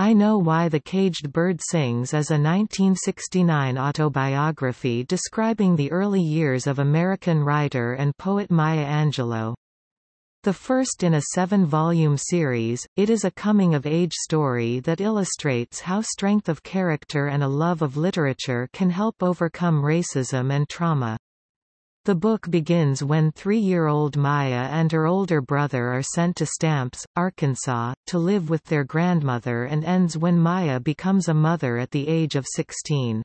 I Know Why the Caged Bird Sings is a 1969 autobiography describing the early years of American writer and poet Maya Angelou. The first in a seven-volume series, it is a coming-of-age story that illustrates how strength of character and a love of literature can help overcome racism and trauma. The book begins when three-year-old Maya and her older brother are sent to Stamps, Arkansas, to live with their grandmother and ends when Maya becomes a mother at the age of 16.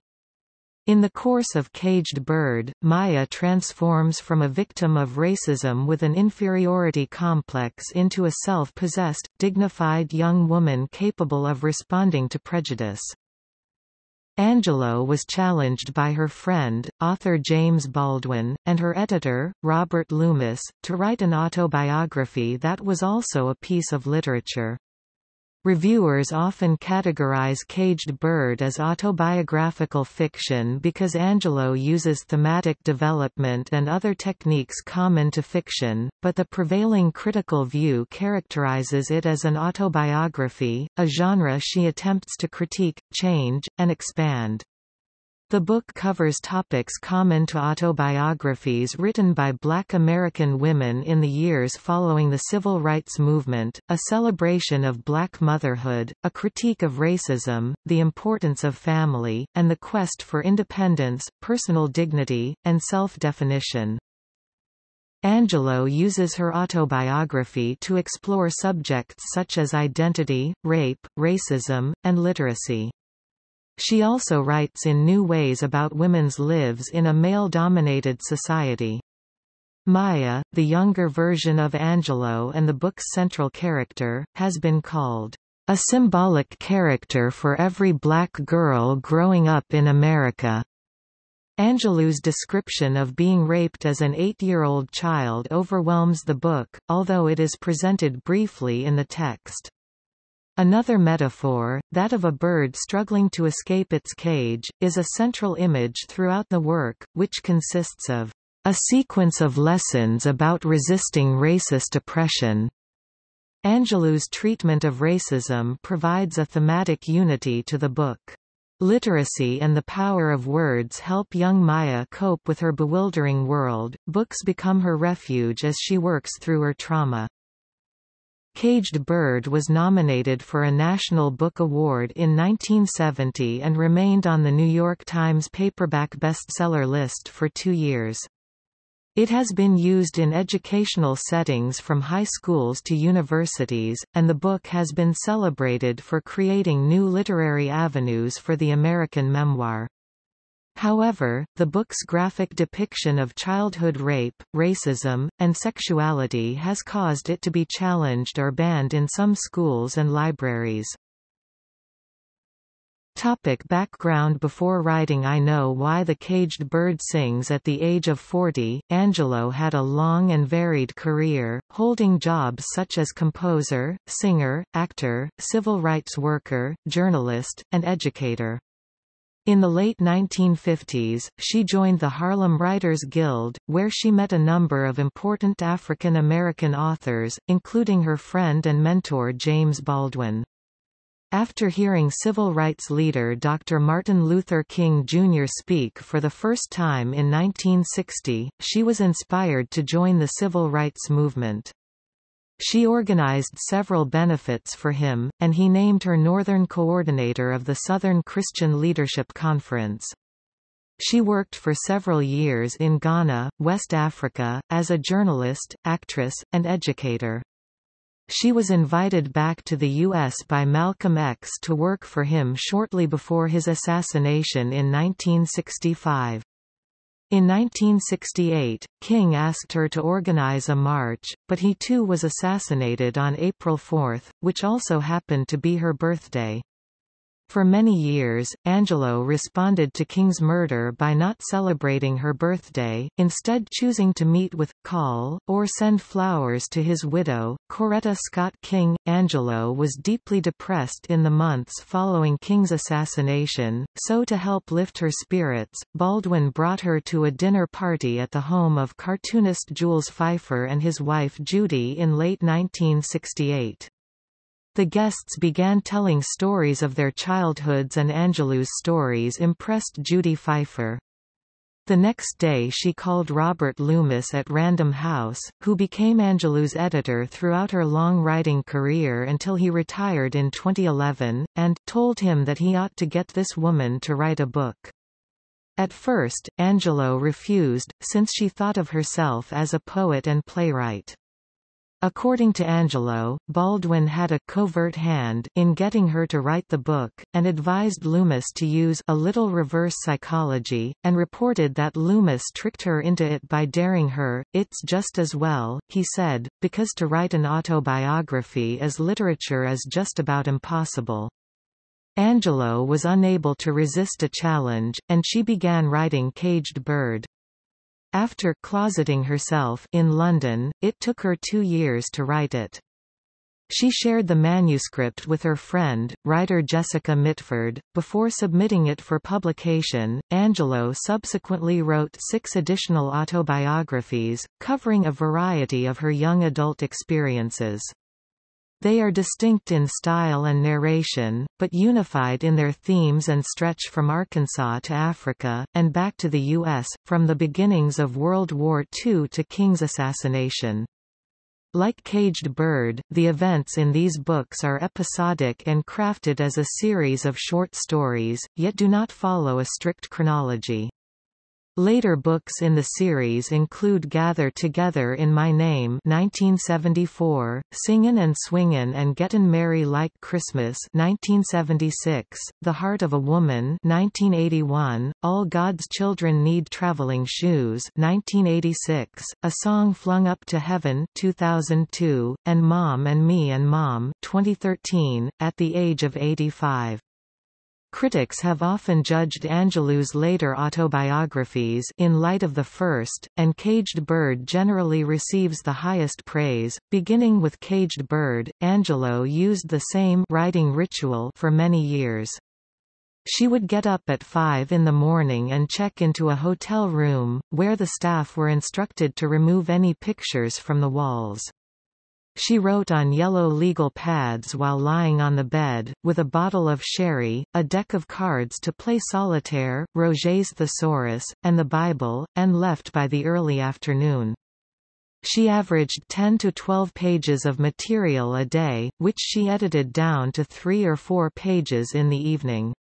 In the course of Caged Bird, Maya transforms from a victim of racism with an inferiority complex into a self-possessed, dignified young woman capable of responding to prejudice. Angelou was challenged by her friend, author James Baldwin, and her editor, Robert Loomis, to write an autobiography that was also a piece of literature. Reviewers often categorize Caged Bird as autobiographical fiction because Angelou uses thematic development and other techniques common to fiction, but the prevailing critical view characterizes it as an autobiography, a genre she attempts to critique, change, and expand. The book covers topics common to autobiographies written by black American women in the years following the civil rights movement, a celebration of black motherhood, a critique of racism, the importance of family, and the quest for independence, personal dignity, and self-definition. Angelou uses her autobiography to explore subjects such as identity, rape, racism, and literacy. She also writes in new ways about women's lives in a male-dominated society. Maya, the younger version of Angelou and the book's central character, has been called a symbolic character for every black girl growing up in America. Angelou's description of being raped as an eight-year-old child overwhelms the book, although it is presented briefly in the text. Another metaphor, that of a bird struggling to escape its cage, is a central image throughout the work, which consists of a sequence of lessons about resisting racist oppression. Angelou's treatment of racism provides a thematic unity to the book. Literacy and the power of words help young Maya cope with her bewildering world. Books become her refuge as she works through her trauma. Caged Bird was nominated for a National Book Award in 1970 and remained on the New York Times paperback bestseller list for two years. It has been used in educational settings from high schools to universities, and the book has been celebrated for creating new literary avenues for the American memoir. However, the book's graphic depiction of childhood rape, racism, and sexuality has caused it to be challenged or banned in some schools and libraries. Topic background Before writing I Know Why the Caged Bird Sings at the age of 40, Angelou had a long and varied career, holding jobs such as composer, singer, actor, civil rights worker, journalist, and educator. In the late 1950s, she joined the Harlem Writers Guild, where she met a number of important African American authors, including her friend and mentor James Baldwin. After hearing civil rights leader Dr. Martin Luther King Jr. speak for the first time in 1960, she was inspired to join the civil rights movement. She organized several benefits for him, and he named her Northern Coordinator of the Southern Christian Leadership Conference. She worked for several years in Ghana, West Africa, as a journalist, actress, and educator. She was invited back to the U.S. by Malcolm X to work for him shortly before his assassination in 1965. In 1968, King asked her to organize a march, but he too was assassinated on April 4, which also happened to be her birthday. For many years, Angelou responded to King's murder by not celebrating her birthday, instead choosing to meet with, call, or send flowers to his widow, Coretta Scott King. Angelou was deeply depressed in the months following King's assassination, so to help lift her spirits, Baldwin brought her to a dinner party at the home of cartoonist Jules Feiffer and his wife Judy in late 1968. The guests began telling stories of their childhoods and Angelou's stories impressed Judy Feiffer. The next day she called Robert Loomis at Random House, who became Angelou's editor throughout her long writing career until he retired in 2011, and told him that he ought to get this woman to write a book. At first, Angelou refused, since she thought of herself as a poet and playwright. According to Angelou, Baldwin had a covert hand in getting her to write the book, and advised Loomis to use a little reverse psychology, and reported that Loomis tricked her into it by daring her. It's just as well, he said, because to write an autobiography as literature is just about impossible. Angelou was unable to resist a challenge, and she began writing Caged Bird. After closeting herself in London, it took her two years to write it. She shared the manuscript with her friend, writer Jessica Mitford. Before submitting it for publication, Angelou subsequently wrote six additional autobiographies, covering a variety of her young adult experiences. They are distinct in style and narration, but unified in their themes and stretch from Arkansas to Africa, and back to the U.S., from the beginnings of World War II to King's assassination. Like Caged Bird, the events in these books are episodic and crafted as a series of short stories, yet do not follow a strict chronology. Later books in the series include Gather Together in My Name 1974, Singin' and Swingin' and Gettin' Merry Like Christmas 1976, The Heart of a Woman 1981, All God's Children Need Traveling Shoes 1986, A Song Flung Up to Heaven 2002, and Mom and Me and Mom 2013, at the age of 85. Critics have often judged Angelou's later autobiographies in light of the first, and Caged Bird generally receives the highest praise. Beginning with Caged Bird, Angelou used the same writing ritual for many years. She would get up at 5 in the morning and check into a hotel room, where the staff were instructed to remove any pictures from the walls. She wrote on yellow legal pads while lying on the bed, with a bottle of sherry, a deck of cards to play solitaire, Roget's Thesaurus, and the Bible, and left by the early afternoon. She averaged 10 to 12 pages of material a day, which she edited down to three or four pages in the evening.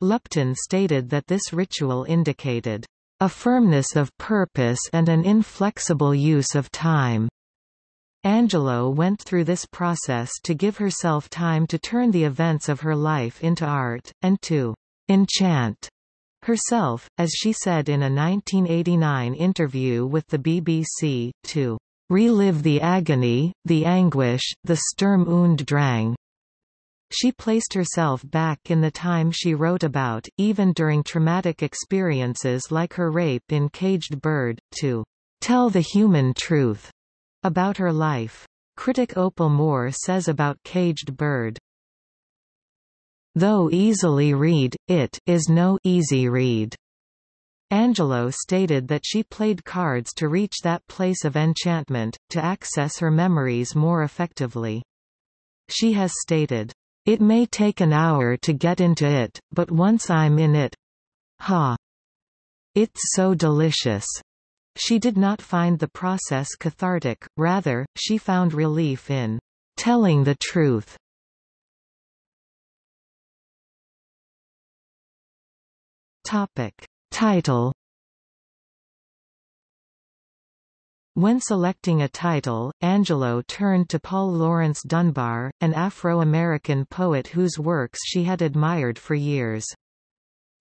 Lupton stated that this ritual indicated a firmness of purpose and an inflexible use of time. Angelou went through this process to give herself time to turn the events of her life into art, and to enchant herself, as she said in a 1989 interview with the BBC, to relive the agony, the anguish, the Sturm und Drang. She placed herself back in the time she wrote about, even during traumatic experiences like her rape in Caged Bird, to tell the human truth. About her life. Critic Opal Moore says about Caged Bird, Though easily read, it is no easy read. Angelou stated that she played cards to reach that place of enchantment, to access her memories more effectively. She has stated, It may take an hour to get into it, but once I'm in it, ha! It's so delicious. She did not find the process cathartic, rather, she found relief in telling the truth. Topic. Title When selecting a title, Angelou turned to Paul Laurence Dunbar, an Afro-American poet whose works she had admired for years.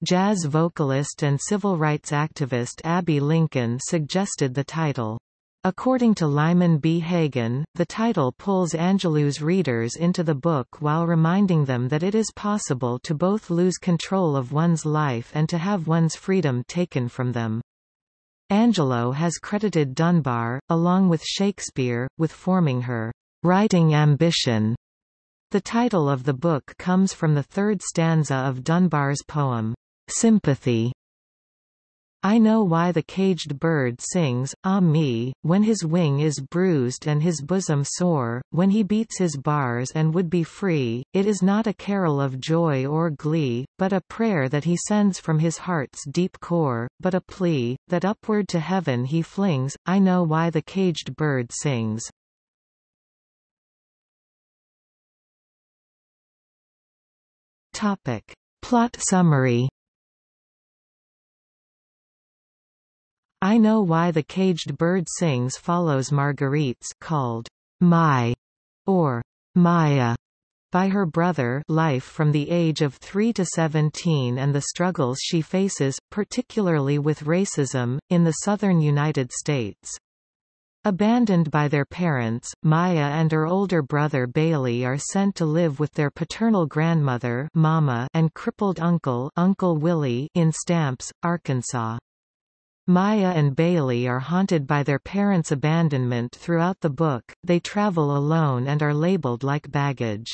Jazz vocalist and civil rights activist Abbey Lincoln suggested the title. According to Lyman B. Hagen, the title pulls Angelou's readers into the book while reminding them that it is possible to both lose control of one's life and to have one's freedom taken from them. Angelou has credited Dunbar, along with Shakespeare, with forming her writing ambition. The title of the book comes from the third stanza of Dunbar's poem, Sympathy I know why the caged bird sings, ah me, when his wing is bruised and his bosom sore, when he beats his bars and would be free, it is not a carol of joy or glee, but a prayer that he sends from his heart's deep core, but a plea, that upward to heaven he flings, I know why the caged bird sings. Topic. Plot summary I Know Why the Caged Bird Sings follows Marguerite's called My or Maya by her brother life from the age of 3 to 17 and the struggles she faces, particularly with racism, in the southern United States. Abandoned by their parents, Maya and her older brother Bailey are sent to live with their paternal grandmother Mama and crippled uncle Uncle Willie in Stamps, Arkansas. Maya and Bailey are haunted by their parents' abandonment throughout the book, they travel alone and are labeled like baggage.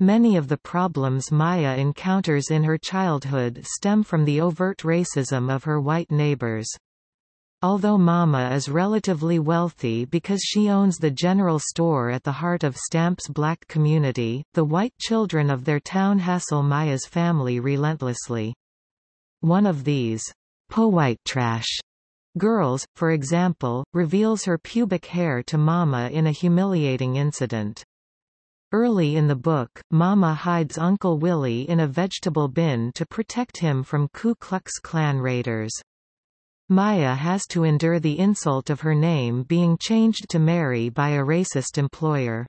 Many of the problems Maya encounters in her childhood stem from the overt racism of her white neighbors. Although Mama is relatively wealthy because she owns the general store at the heart of Stamp's black community, the white children of their town hassle Maya's family relentlessly. One of these Po-white trash girls, for example, reveals her pubic hair to Mama in a humiliating incident. Early in the book, Mama hides Uncle Willie in a vegetable bin to protect him from Ku Klux Klan raiders. Maya has to endure the insult of her name being changed to Mary by a racist employer.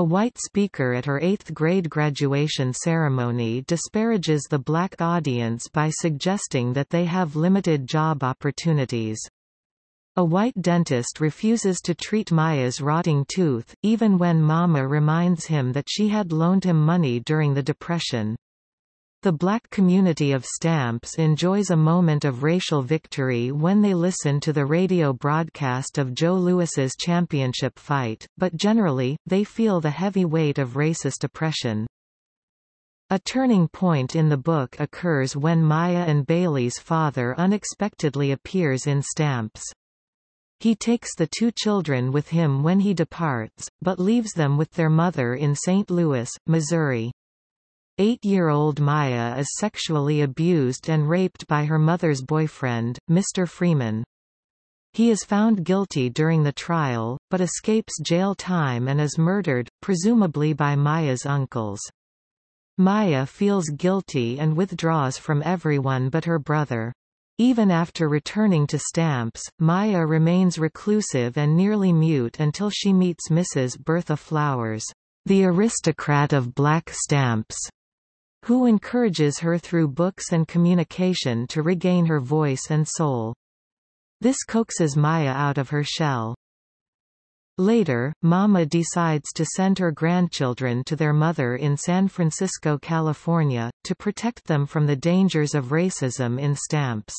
A white speaker at her eighth-grade graduation ceremony disparages the black audience by suggesting that they have limited job opportunities. A white dentist refuses to treat Maya's rotting tooth, even when Mama reminds him that she had loaned him money during the Depression. The black community of Stamps enjoys a moment of racial victory when they listen to the radio broadcast of Joe Louis's championship fight, but generally, they feel the heavy weight of racist oppression. A turning point in the book occurs when Maya and Bailey's father unexpectedly appears in Stamps. He takes the two children with him when he departs, but leaves them with their mother in St. Louis, Missouri. Eight-year-old Maya is sexually abused and raped by her mother's boyfriend, Mr. Freeman. He is found guilty during the trial, but escapes jail time and is murdered, presumably by Maya's uncles. Maya feels guilty and withdraws from everyone but her brother. Even after returning to Stamps, Maya remains reclusive and nearly mute until she meets Mrs. Bertha Flowers, the aristocrat of black stamps who encourages her through books and communication to regain her voice and soul. This coaxes Maya out of her shell. Later, Mama decides to send her grandchildren to their mother in San Francisco, California, to protect them from the dangers of racism in stamps.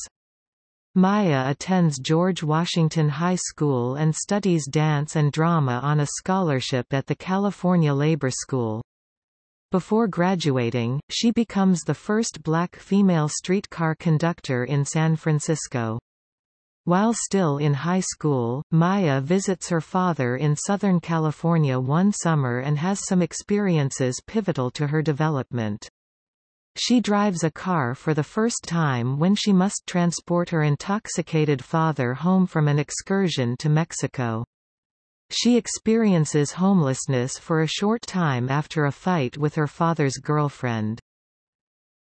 Maya attends George Washington High School and studies dance and drama on a scholarship at the California Labor School. Before graduating, she becomes the first black female streetcar conductor in San Francisco. While still in high school, Maya visits her father in Southern California one summer and has some experiences pivotal to her development. She drives a car for the first time when she must transport her intoxicated father home from an excursion to Mexico. She experiences homelessness for a short time after a fight with her father's girlfriend.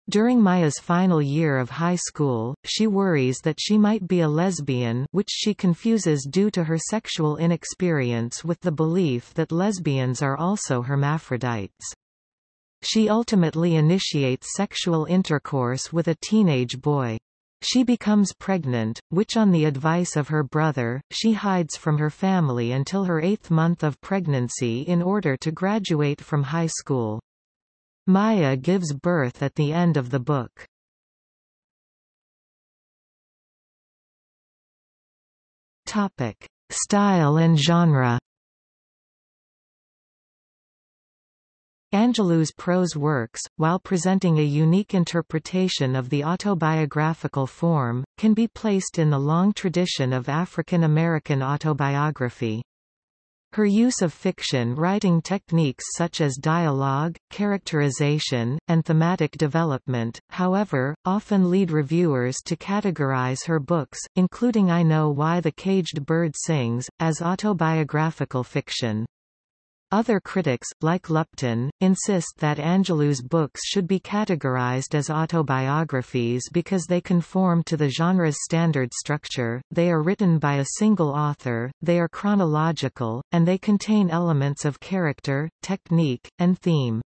During Maya's final year of high school, she worries that she might be a lesbian which she confuses due to her sexual inexperience with the belief that lesbians are also hermaphrodites. She ultimately initiates sexual intercourse with a teenage boy. She becomes pregnant, which on the advice of her brother, she hides from her family until her eighth month of pregnancy in order to graduate from high school. Maya gives birth at the end of the book. Topic: Style and genre. Angelou's prose works, while presenting a unique interpretation of the autobiographical form, can be placed in the long tradition of African American autobiography. Her use of fiction writing techniques such as dialogue, characterization, and thematic development, however, often lead reviewers to categorize her books, including I Know Why the Caged Bird Sings, as autobiographical fiction. Other critics, like Lupton, insist that Angelou's books should be categorized as autobiographies because they conform to the genre's standard structure, they are written by a single author, they are chronological, and they contain elements of character, technique, and theme.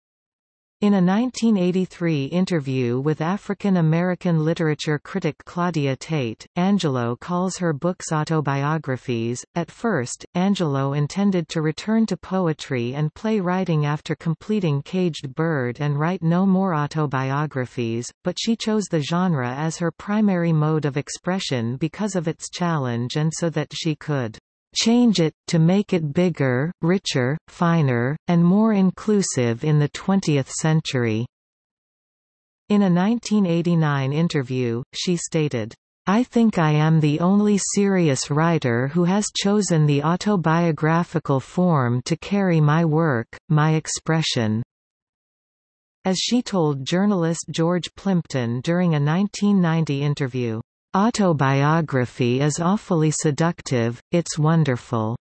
In a 1983 interview with African-American literature critic Claudia Tate, Angelou calls her books autobiographies. At first, Angelou intended to return to poetry and play writing after completing Caged Bird and write no more autobiographies, but she chose the genre as her primary mode of expression because of its challenge and so that she could change it, to make it bigger, richer, finer, and more inclusive in the 20th century." In a 1989 interview, she stated, I think I am the only serious writer who has chosen the autobiographical form to carry my work, my expression. As she told journalist George Plimpton during a 1990 interview, Autobiography is awfully seductive, it's wonderful.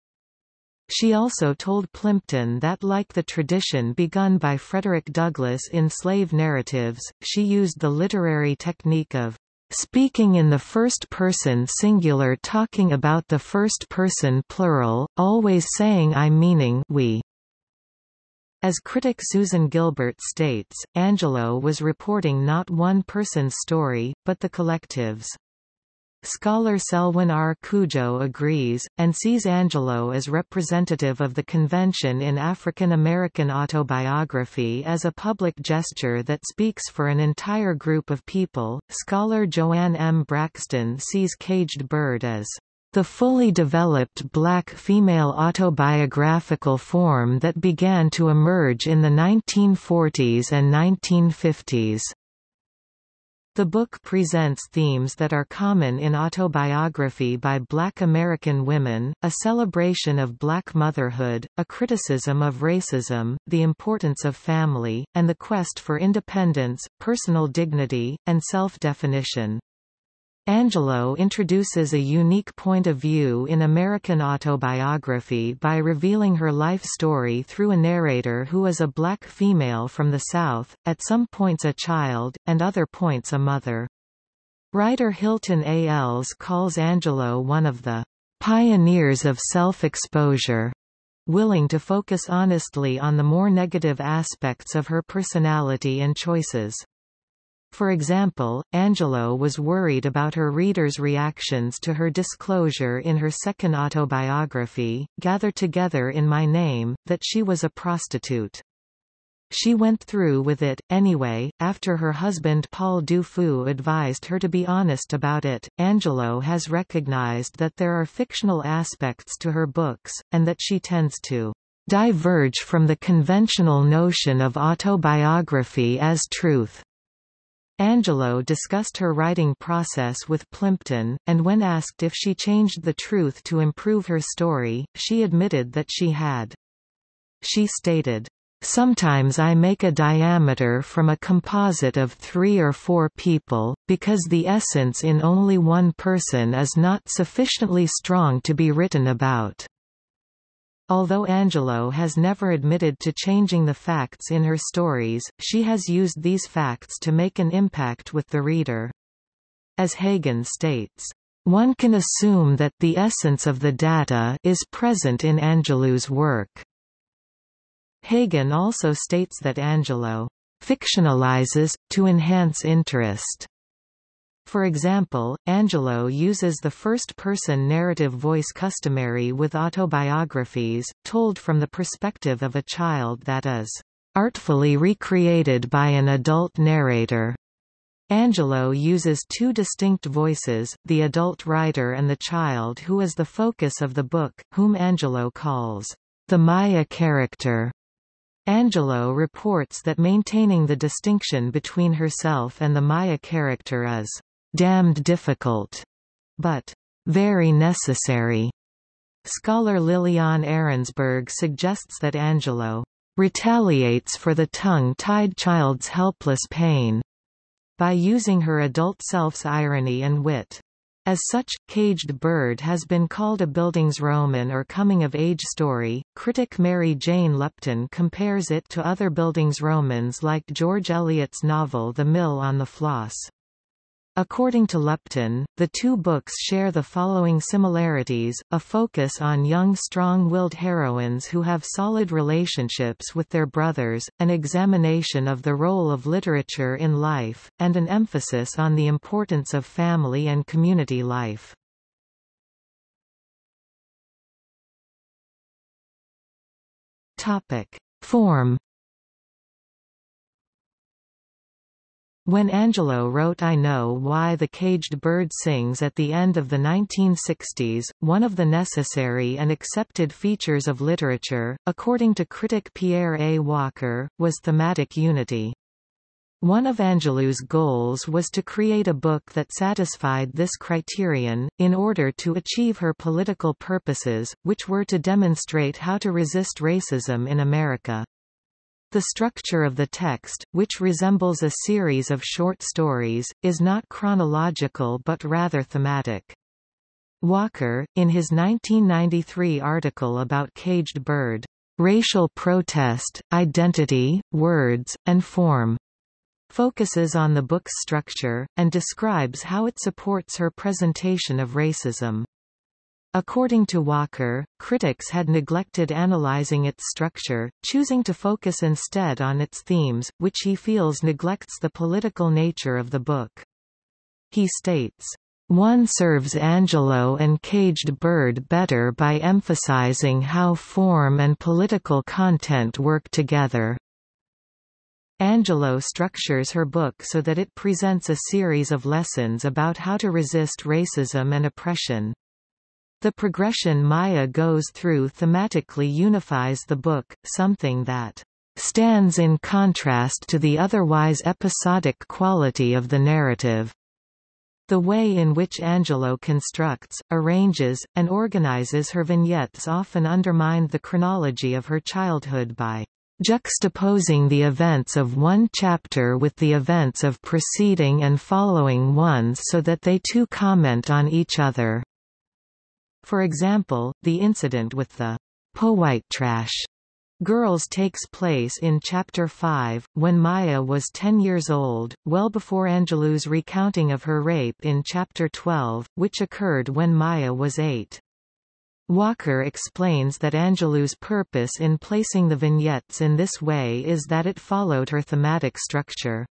She also told Plimpton that like the tradition begun by Frederick Douglass in slave narratives, she used the literary technique of speaking in the first person singular talking about the first person plural, always saying I meaning we. As critic Susan Gilbert states, Angelou was reporting not one person's story, but the collective's. Scholar Selwyn R. Cudjoe agrees, and sees Angelou as representative of the convention in African American autobiography as a public gesture that speaks for an entire group of people. Scholar Joanne M. Braxton sees Caged Bird as the fully developed black female autobiographical form that began to emerge in the 1940s and 1950s. The book presents themes that are common in autobiography by black American women, a celebration of black motherhood, a criticism of racism, the importance of family, and the quest for independence, personal dignity, and self-definition. Angelou introduces a unique point of view in American autobiography by revealing her life story through a narrator who is a black female from the South, at some points a child, and other points a mother. Writer Hilton A. Els calls Angelou one of the pioneers of self-exposure, willing to focus honestly on the more negative aspects of her personality and choices. For example, Angelou was worried about her readers' reactions to her disclosure in her second autobiography, Gather Together in My Name, that she was a prostitute. She went through with it, anyway, after her husband Paul du Feu advised her to be honest about it. Angelou has recognized that there are fictional aspects to her books, and that she tends to diverge from the conventional notion of autobiography as truth. Angelou discussed her writing process with Plimpton, and when asked if she changed the truth to improve her story, she admitted that she had. She stated, Sometimes I make a diameter from a composite of three or four people, because the essence in only one person is not sufficiently strong to be written about. Although Angelou has never admitted to changing the facts in her stories, she has used these facts to make an impact with the reader. As Hagen states, one can assume that the essence of the data is present in Angelou's work. Hagen also states that Angelou fictionalizes, to enhance interest. For example, Angelou uses the first-person narrative voice customary with autobiographies, told from the perspective of a child that is artfully recreated by an adult narrator. Angelou uses two distinct voices, the adult writer and the child who is the focus of the book, whom Angelou calls the Maya character. Angelou reports that maintaining the distinction between herself and the Maya character is damned difficult, but very necessary. Scholar Lillian Arensberg suggests that Angelou retaliates for the tongue-tied child's helpless pain by using her adult self's irony and wit. As such, Caged Bird has been called a Bildungsroman or coming-of-age story. Critic Mary Jane Lupton compares it to other Bildungsromans like George Eliot's novel The Mill on the Floss. According to Lupton, the two books share the following similarities, a focus on young strong-willed heroines who have solid relationships with their brothers, an examination of the role of literature in life, and an emphasis on the importance of family and community life. Form When Angelou wrote I Know Why the Caged Bird Sings at the end of the 1960s, one of the necessary and accepted features of literature, according to critic Pierre A. Walker, was thematic unity. One of Angelou's goals was to create a book that satisfied this criterion, in order to achieve her political purposes, which were to demonstrate how to resist racism in America. The structure of the text, which resembles a series of short stories, is not chronological but rather thematic. Walker, in his 1993 article about Caged Bird, Racial Protest, Identity, Words, and Form, focuses on the book's structure, and describes how it supports her presentation of racism. According to Walker, critics had neglected analyzing its structure, choosing to focus instead on its themes, which he feels neglects the political nature of the book. He states, one serves Angelou and Caged Bird better by emphasizing how form and political content work together. Angelou structures her book so that it presents a series of lessons about how to resist racism and oppression. The progression Maya goes through thematically unifies the book, something that stands in contrast to the otherwise episodic quality of the narrative. The way in which Angelou constructs, arranges, and organizes her vignettes often undermined the chronology of her childhood by juxtaposing the events of one chapter with the events of preceding and following ones so that they too comment on each other. For example, the incident with the trash Girls takes place in Chapter 5, when Maya was 10 years old, well before Angelou's recounting of her rape in Chapter 12, which occurred when Maya was 8. Walker explains that Angelou's purpose in placing the vignettes in this way is that it followed her thematic structure.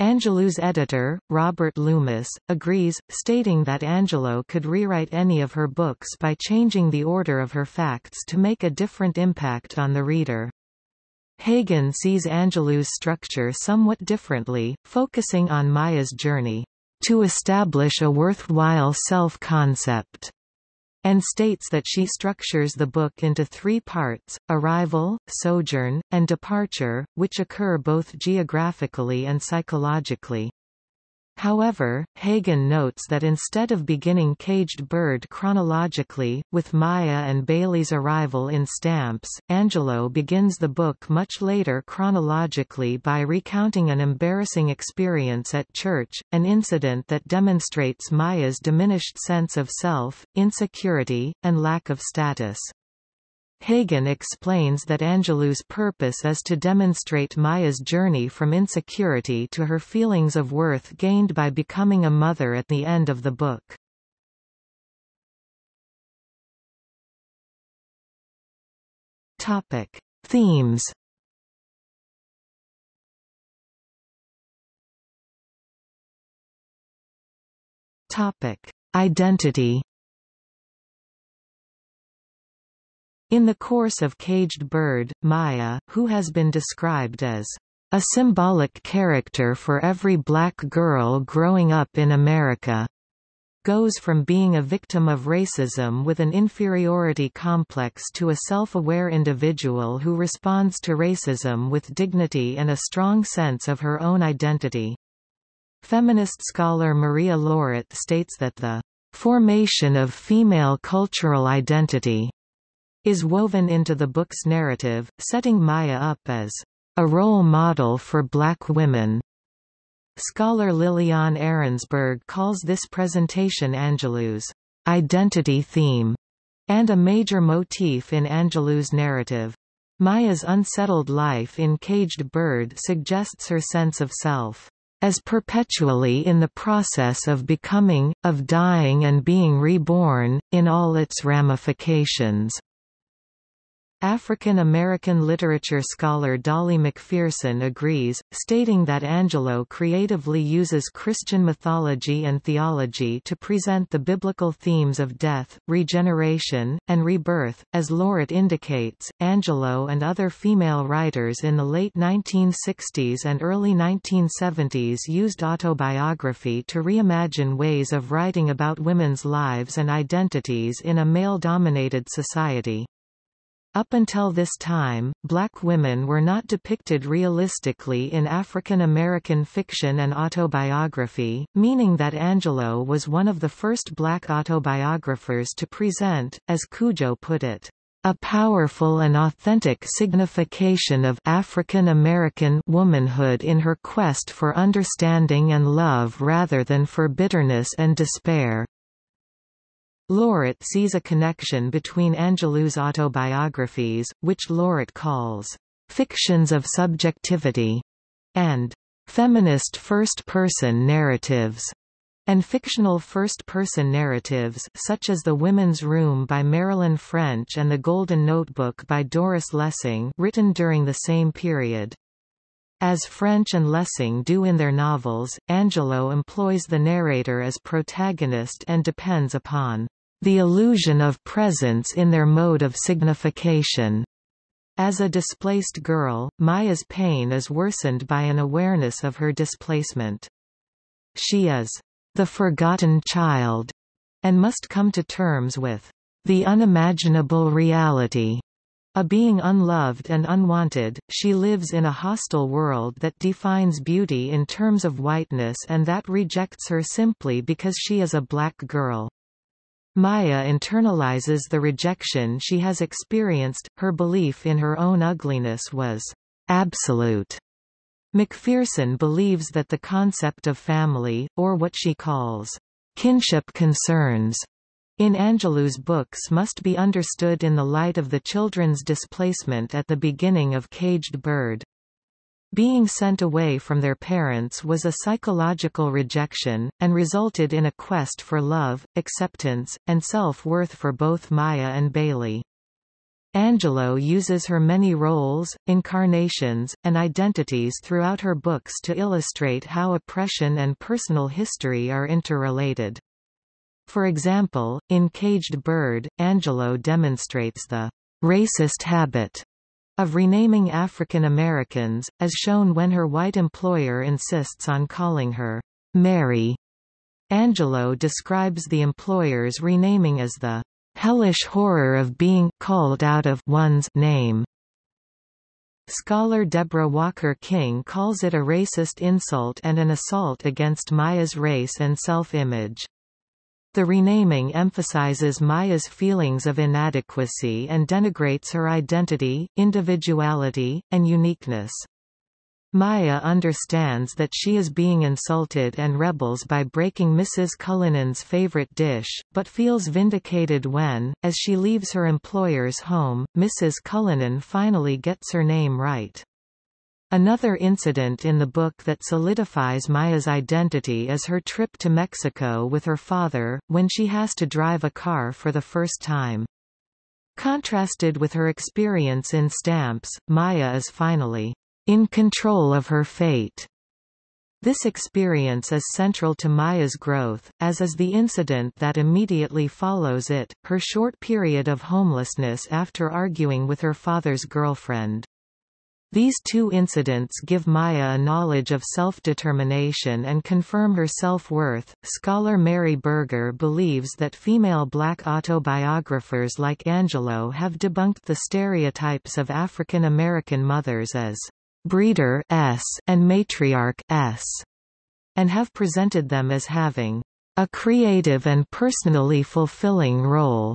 Angelou's editor, Robert Loomis, agrees, stating that Angelou could rewrite any of her books by changing the order of her facts to make a different impact on the reader. Hagen sees Angelou's structure somewhat differently, focusing on Maya's journey to establish a worthwhile self-concept and states that she structures the book into three parts, arrival, sojourn, and departure, which occur both geographically and psychologically. However, Hagen notes that instead of beginning Caged Bird chronologically, with Maya and Bailey's arrival in Stamps, Angelou begins the book much later chronologically by recounting an embarrassing experience at church, an incident that demonstrates Maya's diminished sense of self, insecurity, and lack of status. Hagen explains that Angelou's purpose is to demonstrate Maya's journey from insecurity to her feelings of worth gained by becoming a mother at the end of the book. Topic: Themes. Topic: Identity. In the course of Caged Bird, Maya, who has been described as a symbolic character for every black girl growing up in America, goes from being a victim of racism with an inferiority complex to a self-aware individual who responds to racism with dignity and a strong sense of her own identity. Feminist scholar Maria Lauret states that the formation of female cultural identity is woven into the book's narrative, setting Maya up as a role model for black women. Scholar Lillian Arensberg calls this presentation Angelou's identity theme and a major motif in Angelou's narrative. Maya's unsettled life in Caged Bird suggests her sense of self as perpetually in the process of becoming, of dying and being reborn, in all its ramifications. African American literature scholar Dolly McPherson agrees, stating that Angelou creatively uses Christian mythology and theology to present the biblical themes of death, regeneration, and rebirth. As Lauret indicates, Angelou and other female writers in the late 1960s and early 1970s used autobiography to reimagine ways of writing about women's lives and identities in a male-dominated society. Up until this time, black women were not depicted realistically in African American fiction and autobiography, meaning that Angelou was one of the first black autobiographers to present, as Cudjoe put it, a powerful and authentic signification of African American womanhood in her quest for understanding and love rather than for bitterness and despair. Lauret sees a connection between Angelou's autobiographies, which Lauret calls fictions of subjectivity, and feminist first-person narratives, and fictional first-person narratives such as The Women's Room by Marilyn French and The Golden Notebook by Doris Lessing written during the same period. As French and Lessing do in their novels, Angelou employs the narrator as protagonist and depends upon the illusion of presence in their mode of signification. As a displaced girl, Maya's pain is worsened by an awareness of her displacement. She is the forgotten child and must come to terms with the unimaginable reality. A being unloved and unwanted, she lives in a hostile world that defines beauty in terms of whiteness and that rejects her simply because she is a black girl. Maya internalizes the rejection she has experienced, her belief in her own ugliness was absolute. McPherson believes that the concept of family, or what she calls kinship concerns, in Angelou's books must be understood in the light of the children's displacement at the beginning of Caged Bird. Being sent away from their parents was a psychological rejection, and resulted in a quest for love, acceptance, and self-worth for both Maya and Bailey. Angelou uses her many roles, incarnations, and identities throughout her books to illustrate how oppression and personal history are interrelated. For example, in Caged Bird, Angelou demonstrates the racist habit of renaming African Americans, as shown when her white employer insists on calling her Mary. Angelou describes the employer's renaming as the hellish horror of being called out of one's name. Scholar Deborah Walker King calls it a racist insult and an assault against Maya's race and self-image. The renaming emphasizes Maya's feelings of inadequacy and denigrates her identity, individuality, and uniqueness. Maya understands that she is being insulted and rebels by breaking Mrs. Cullinan's favorite dish, but feels vindicated when, as she leaves her employer's home, Mrs. Cullinan finally gets her name right. Another incident in the book that solidifies Maya's identity is her trip to Mexico with her father, when she has to drive a car for the first time. Contrasted with her experience in Stamps, Maya is finally in control of her fate. This experience is central to Maya's growth, as is the incident that immediately follows it, her short period of homelessness after arguing with her father's girlfriend. These two incidents give Maya a knowledge of self-determination and confirm her self-worth. Scholar Mary Burgher believes that female black autobiographers like Angelou have debunked the stereotypes of African American mothers as breeder s and matriarch s, and have presented them as having a creative and personally fulfilling role.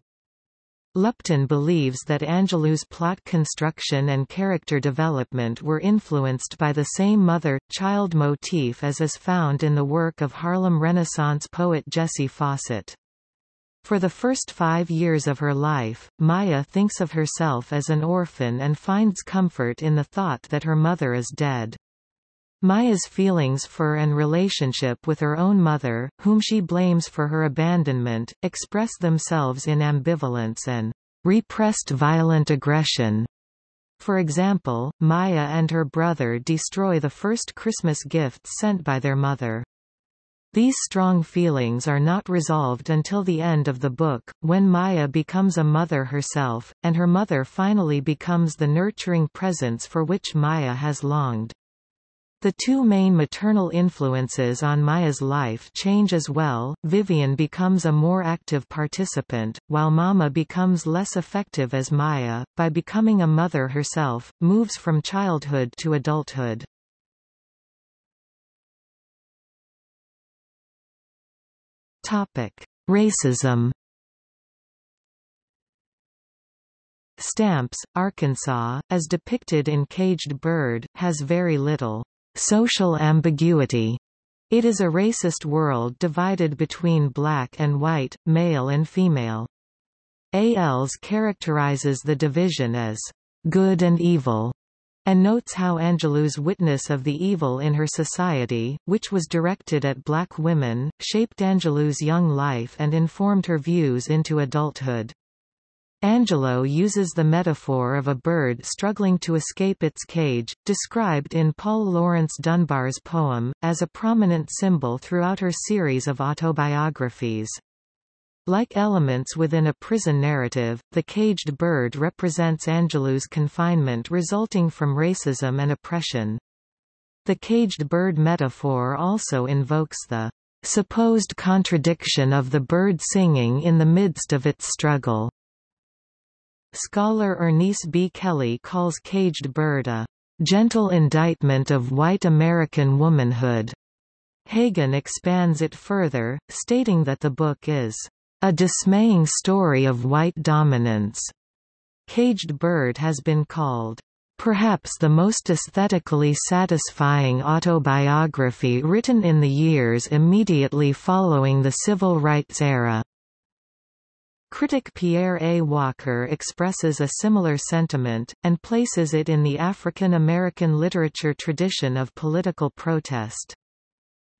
Lupton believes that Angelou's plot construction and character development were influenced by the same mother-child motif as is found in the work of Harlem Renaissance poet Jessie Fauset. For the first five years of her life, Maya thinks of herself as an orphan and finds comfort in the thought that her mother is dead. Maya's feelings for and relationship with her own mother, whom she blames for her abandonment, express themselves in ambivalence and repressed violent aggression. For example, Maya and her brother destroy the first Christmas gifts sent by their mother. These strong feelings are not resolved until the end of the book, when Maya becomes a mother herself, and her mother finally becomes the nurturing presence for which Maya has longed. The two main maternal influences on Maya's life change as well, Vivian becomes a more active participant, while Mama becomes less effective as Maya, by becoming a mother herself, moves from childhood to adulthood. Topic. Racism Stamps, Arkansas, as depicted in Caged Bird, has very little social ambiguity. It is a racist world divided between black and white, male and female. Lauret characterizes the division as good and evil, and notes how Angelou's witness of the evil in her society, which was directed at black women, shaped Angelou's young life and informed her views into adulthood. Angelou uses the metaphor of a bird struggling to escape its cage, described in Paul Laurence Dunbar's poem, as a prominent symbol throughout her series of autobiographies. Like elements within a prison narrative, the caged bird represents Angelou's confinement resulting from racism and oppression. The caged bird metaphor also invokes the supposed contradiction of the bird singing in the midst of its struggle. Scholar Ernest B. Kelly calls Caged Bird a gentle indictment of white American womanhood. Hagen expands it further, stating that the book is a dismaying story of white dominance. Caged Bird has been called perhaps the most aesthetically satisfying autobiography written in the years immediately following the civil rights era. Critic Pierre A. Walker expresses a similar sentiment, and places it in the African American literature tradition of political protest.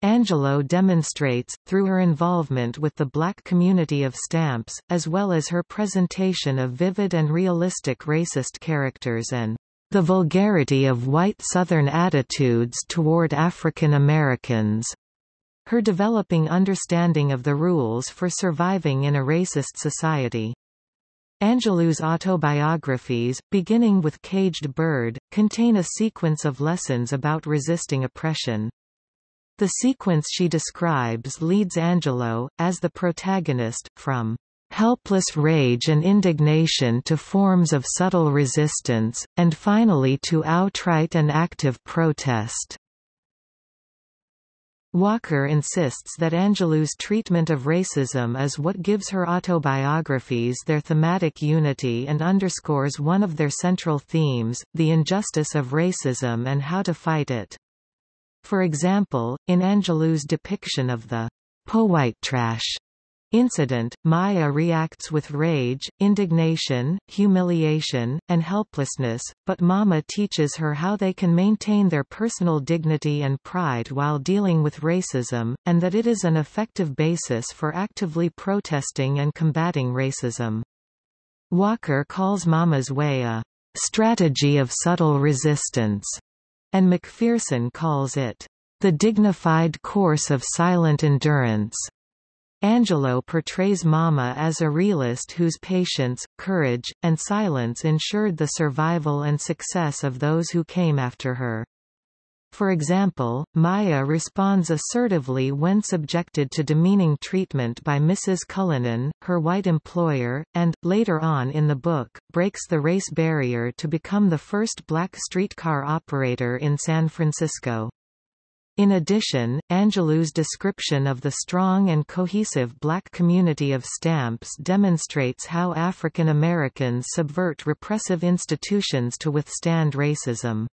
Angelou demonstrates, through her involvement with the black community of stamps, as well as her presentation of vivid and realistic racist characters and the vulgarity of white Southern attitudes toward African Americans, her developing understanding of the rules for surviving in a racist society. Angelou's autobiographies, beginning with Caged Bird, contain a sequence of lessons about resisting oppression. The sequence she describes leads Angelou, as the protagonist, from helpless rage and indignation to forms of subtle resistance, and finally to outright and active protest. Walker insists that Angelou's treatment of racism is what gives her autobiographies their thematic unity and underscores one of their central themes, the injustice of racism and how to fight it. For example, in Angelou's depiction of the po-white trash incident, Maya reacts with rage, indignation, humiliation, and helplessness, but Mama teaches her how they can maintain their personal dignity and pride while dealing with racism, and that it is an effective basis for actively protesting and combating racism. Walker calls Mama's way a strategy of subtle resistance, and McPherson calls it the dignified course of silent endurance. Angelou portrays Mama as a realist whose patience, courage, and silence ensured the survival and success of those who came after her. For example, Maya responds assertively when subjected to demeaning treatment by Mrs. Cullinan, her white employer, and, later on in the book, breaks the race barrier to become the first black streetcar operator in San Francisco. In addition, Angelou's description of the strong and cohesive black community of Stamps demonstrates how African Americans subvert repressive institutions to withstand racism.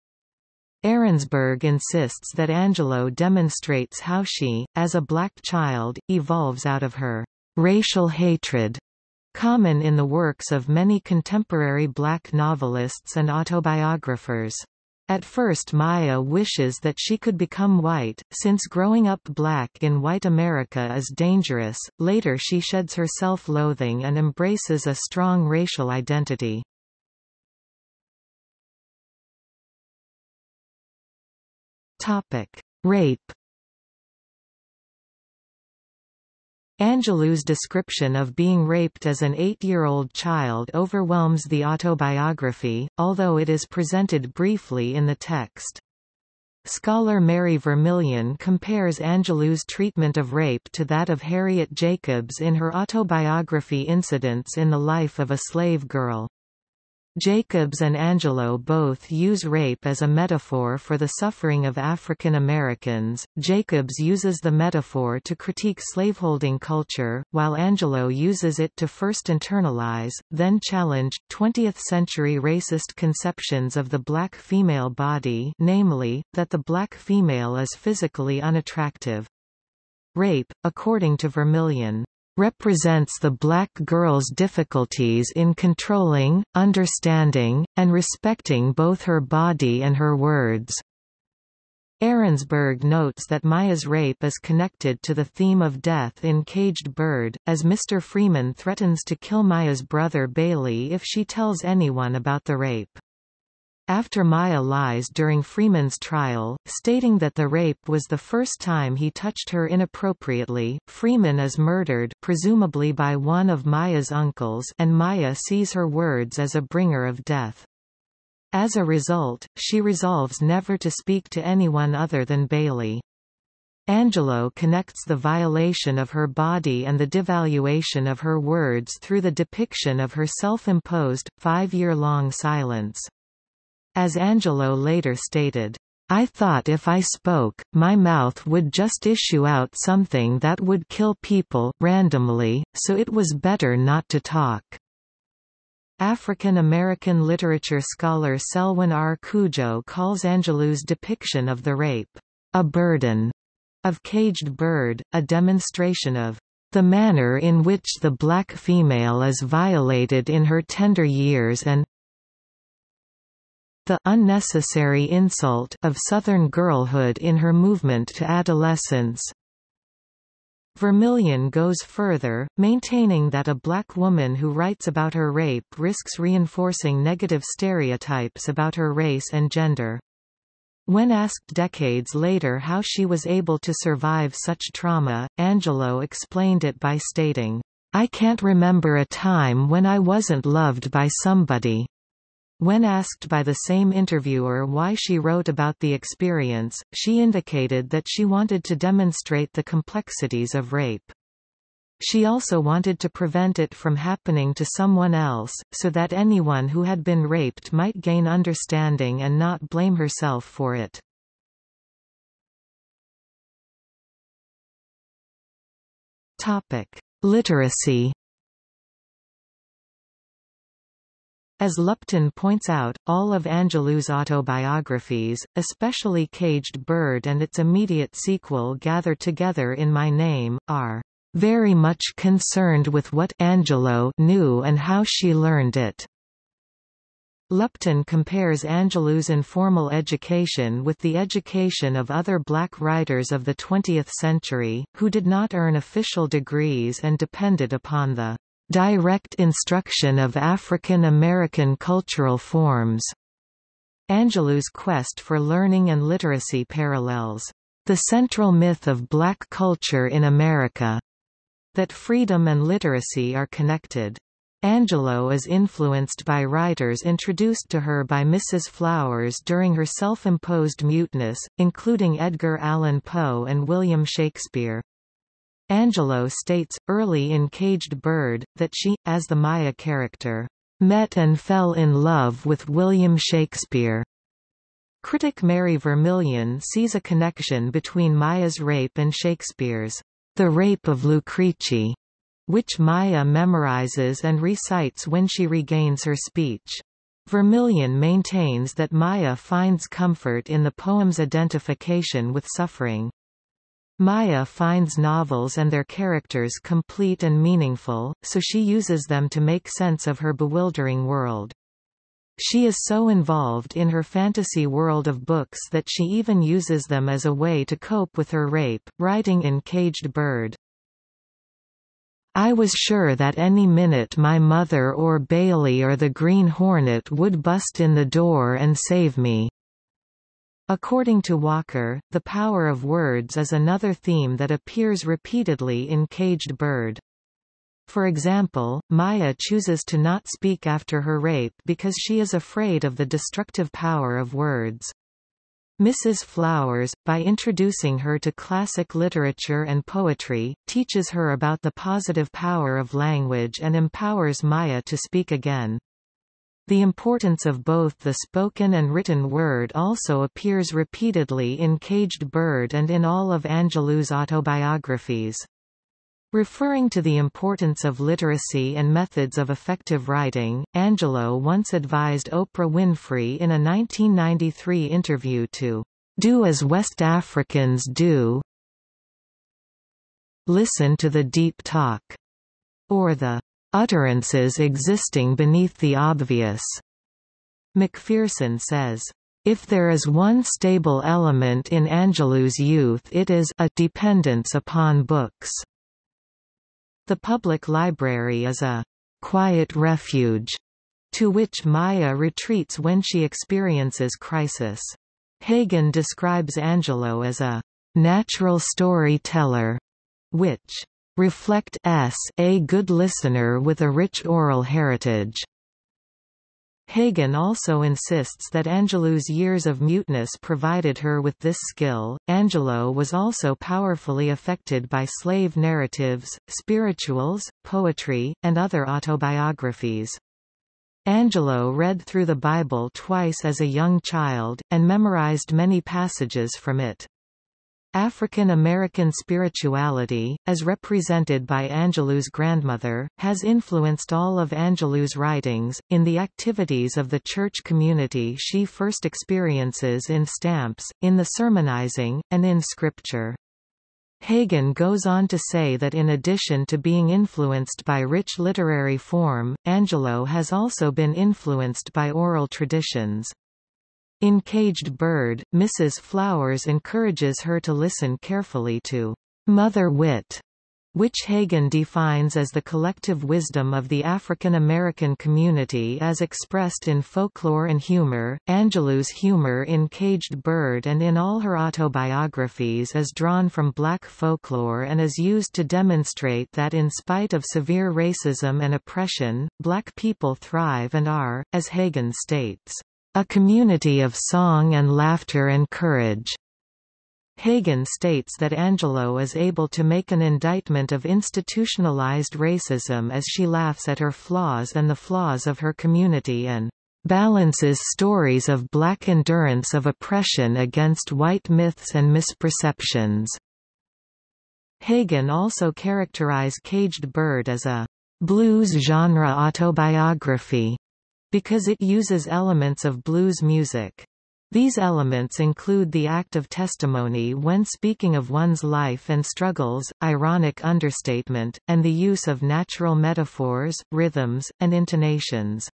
Arensberg insists that Angelou demonstrates how she, as a black child, evolves out of her racial hatred common in the works of many contemporary black novelists and autobiographers. At first Maya wishes that she could become white, since growing up black in white America is dangerous, later she sheds her self-loathing and embraces a strong racial identity. Rape Angelou's description of being raped as an eight-year-old child overwhelms the autobiography, although it is presented briefly in the text. Scholar Mary Vermillion compares Angelou's treatment of rape to that of Harriet Jacobs in her autobiography Incidents in the Life of a Slave Girl. Jacobs and Angelou both use rape as a metaphor for the suffering of African Americans. Jacobs uses the metaphor to critique slaveholding culture, while Angelou uses it to first internalize, then challenge, 20th-century racist conceptions of the black female body namely, that the black female is physically unattractive. Rape, according to Vermillion, represents the black girl's difficulties in controlling, understanding, and respecting both her body and her words. Arensberg notes that Maya's rape is connected to the theme of death in Caged Bird, as Mr. Freeman threatens to kill Maya's brother Bailey if she tells anyone about the rape. After Maya lies during Freeman's trial, stating that the rape was the first time he touched her inappropriately, Freeman is murdered presumably by one of Maya's uncles and Maya sees her words as a bringer of death. As a result, she resolves never to speak to anyone other than Bailey. Angelou connects the violation of her body and the devaluation of her words through the depiction of her self-imposed, five-year-long silence. As Angelou later stated, I thought if I spoke, my mouth would just issue out something that would kill people randomly, so it was better not to talk. African American literature scholar Selwyn R. Cudjoe calls Angelou's depiction of the rape, a burden, of Caged Bird, a demonstration of the manner in which the black female is violated in her tender years and the unnecessary insult of Southern girlhood in her movement to adolescence. Vermillion goes further, maintaining that a black woman who writes about her rape risks reinforcing negative stereotypes about her race and gender. When asked decades later how she was able to survive such trauma, Angelou explained it by stating, I can't remember a time when I wasn't loved by somebody. When asked by the same interviewer why she wrote about the experience, she indicated that she wanted to demonstrate the complexities of rape. She also wanted to prevent it from happening to someone else, so that anyone who had been raped might gain understanding and not blame herself for it. Topic. Literacy As Lupton points out, all of Angelou's autobiographies, especially Caged Bird and its immediate sequel Gather Together in My Name, are very much concerned with what Angelou knew and how she learned it. Lupton compares Angelou's informal education with the education of other black writers of the 20th century, who did not earn official degrees and depended upon the direct instruction of African American cultural forms. Angelou's quest for learning and literacy parallels the central myth of black culture in America. that freedom and literacy are connected. Angelou is influenced by writers introduced to her by Mrs. Flowers during her self-imposed muteness, including Edgar Allan Poe and William Shakespeare. Angelou states, early in Caged Bird, that she, as the Maya character, met and fell in love with William Shakespeare. Critic Mary Vermillion sees a connection between Maya's rape and Shakespeare's The Rape of Lucrece, which Maya memorizes and recites when she regains her speech. Vermillion maintains that Maya finds comfort in the poem's identification with suffering. Maya finds novels and their characters complete and meaningful, so she uses them to make sense of her bewildering world. She is so involved in her fantasy world of books that she even uses them as a way to cope with her rape, writing in Caged Bird. I was sure that any minute my mother or Bailey or the Green Hornet would bust in the door and save me. According to Walker, the power of words is another theme that appears repeatedly in Caged Bird. For example, Maya chooses to not speak after her rape because she is afraid of the destructive power of words. Mrs. Flowers, by introducing her to classic literature and poetry, teaches her about the positive power of language and empowers Maya to speak again. The importance of both the spoken and written word also appears repeatedly in Caged Bird and in all of Angelou's autobiographies. Referring to the importance of literacy and methods of effective writing, Angelou once advised Oprah Winfrey in a 1993 interview to do as West Africans do listen to the deep talk, or the utterances existing beneath the obvious. McPherson says, if there is one stable element in Angelou's youth it is a dependence upon books. The public library is a quiet refuge to which Maya retreats when she experiences crisis. Hagen describes Angelou as a natural storyteller, which reflect s a good listener with a rich oral heritage. Hagen also insists that Angelou's years of muteness provided her with this skill. Angelou was also powerfully affected by slave narratives, spirituals, poetry, and other autobiographies. Angelou read through the Bible twice as a young child, and memorized many passages from it. African American spirituality, as represented by Angelou's grandmother, has influenced all of Angelou's writings. In the activities of the church community, she first experiences in stamps, in the sermonizing, and in scripture. Hagen goes on to say that in addition to being influenced by rich literary form, Angelou has also been influenced by oral traditions. In Caged Bird, Mrs. Flowers encourages her to listen carefully to mother wit, which Hagen defines as the collective wisdom of the African American community as expressed in folklore and humor. Angelou's humor in Caged Bird and in all her autobiographies is drawn from black folklore and is used to demonstrate that in spite of severe racism and oppression, black people thrive and are, as Hagen states, a community of song and laughter and courage. Hagen states that Angelou is able to make an indictment of institutionalized racism as she laughs at her flaws and the flaws of her community and balances stories of black endurance of oppression against white myths and misperceptions. Hagen also characterized Caged Bird as a blues genre autobiography because it uses elements of blues music. These elements include the act of testimony when speaking of one's life and struggles, ironic understatement, and the use of natural metaphors, rhythms, and intonations.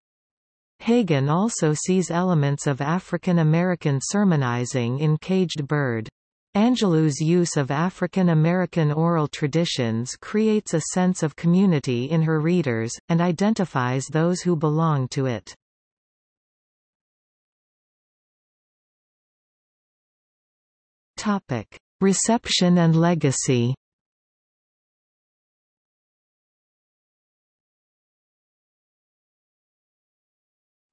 Hagen also sees elements of African American sermonizing in Caged Bird. Angelou's use of African American oral traditions creates a sense of community in her readers, and identifies those who belong to it. Topic. Reception and legacy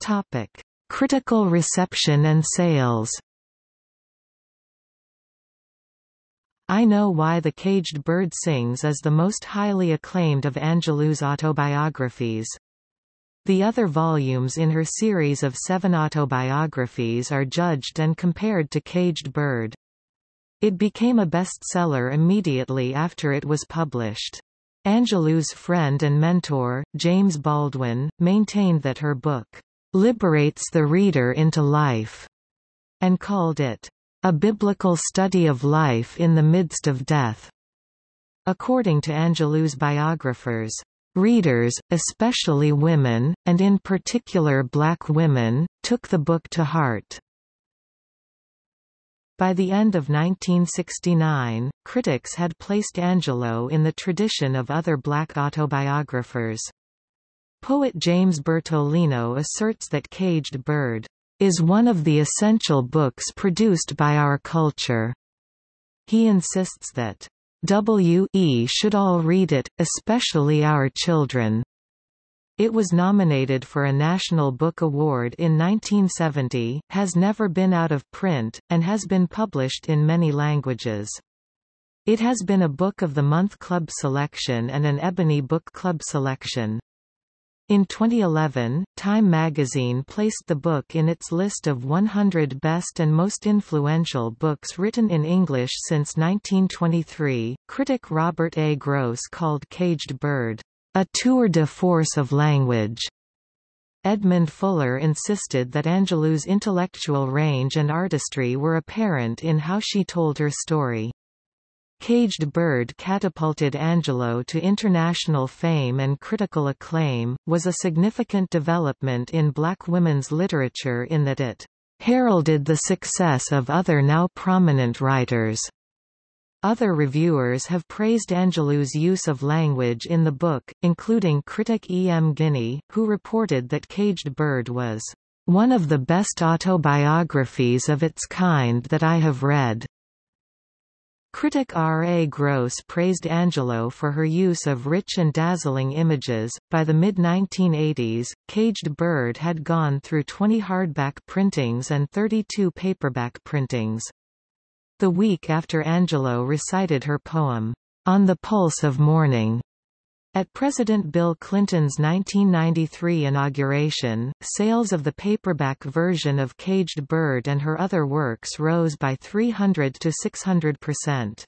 Topic. Critical reception and sales I Know Why the Caged Bird Sings is the most highly acclaimed of Angelou's autobiographies. The other volumes in her series of seven autobiographies are judged and compared to Caged Bird. It became a bestseller immediately after it was published. Angelou's friend and mentor, James Baldwin, maintained that her book liberates the reader into life, and called it a biblical study of life in the midst of death. According to Angelou's biographers, readers, especially women, and in particular black women, took the book to heart. By the end of 1969, critics had placed Angelou in the tradition of other black autobiographers. Poet James Bertolino asserts that Caged Bird is one of the essential books produced by our culture. He insists that W.E. should all read it, especially our children. It was nominated for a National Book Award in 1970, has never been out of print, and has been published in many languages. It has been a Book of the Month Club selection and an Ebony Book Club selection. In 2011, Time magazine placed the book in its list of 100 best and most influential books written in English since 1923. Critic Robert A. Gross called Caged Bird, a tour de force of language. Edmund Fuller insisted that Angelou's intellectual range and artistry were apparent in how she told her story. Caged Bird catapulted Angelou to international fame and critical acclaim, was a significant development in black women's literature in that it heralded the success of other now prominent writers. Other reviewers have praised Angelou's use of language in the book, including critic E. M. Guiney, who reported that Caged Bird was one of the best autobiographies of its kind that I have read. Critic R. A. Gross praised Angelou for her use of rich and dazzling images. By the mid 1980s, Caged Bird had gone through 20 hardback printings and 32 paperback printings. The week after Angelou recited her poem, On the Pulse of Morning, at President Bill Clinton's 1993 inauguration, sales of the paperback version of Caged Bird and her other works rose by 300 to 600 percent.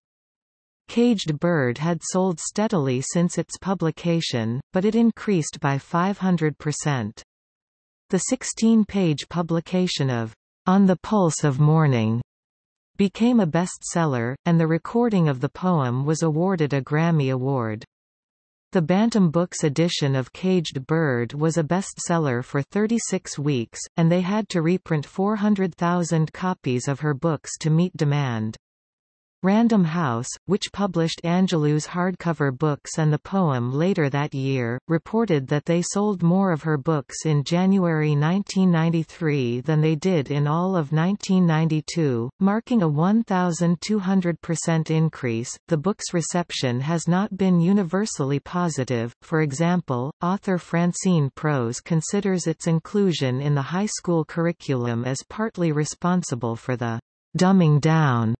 Caged Bird had sold steadily since its publication, but it increased by 500 percent. The 16-page publication of On the Pulse of Morning became a bestseller, and the recording of the poem was awarded a Grammy Award. The Bantam Books edition of Caged Bird was a bestseller for 36 weeks, and they had to reprint 400,000 copies of her books to meet demand. Random House, which published Angelou's hardcover books and the poem later that year, reported that they sold more of her books in January 1993 than they did in all of 1992, marking a 1,200% increase. The book's reception has not been universally positive. For example, author Francine Prose considers its inclusion in the high school curriculum as partly responsible for the dumbing down